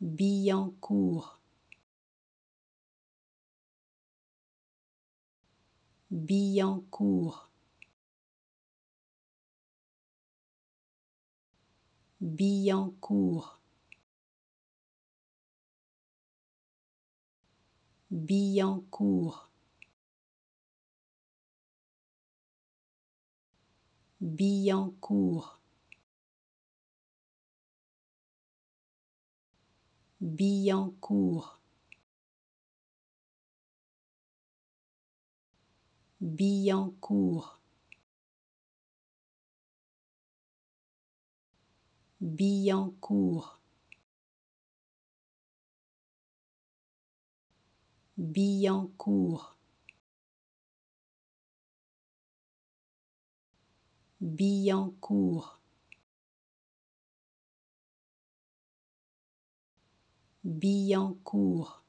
Billancourt, Billancourt, Billancourt, Billancourt, Billancourt. Billancourt, Billancourt, Billancourt, Billancourt, Billancourt. Billancourt,